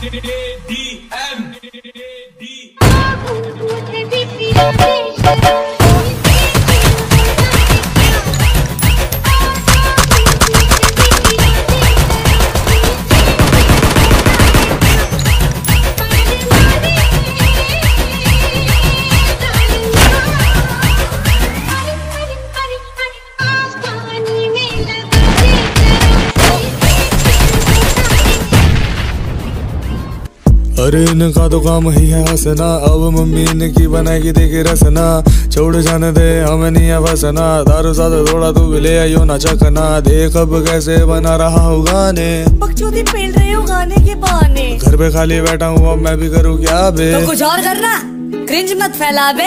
D M. अरे इनका तो काम ही है हंसना। अब मम्मी इनकी बनाएगी देखी रसना। छोड़ जाने दे हमें नहीं है फसना। दारू ज़्यादा थोड़ा तू भी ले आयो ना चकना देख अब कैसे बना रहा हूँ गाने। बकचोदी पेल रहे हो गाने के बहाने। घर पे खाली बैठा हूँ अब मैं भी करूँ क्या बे? तो कुछ और करना। क्रिंज मत फैला बे।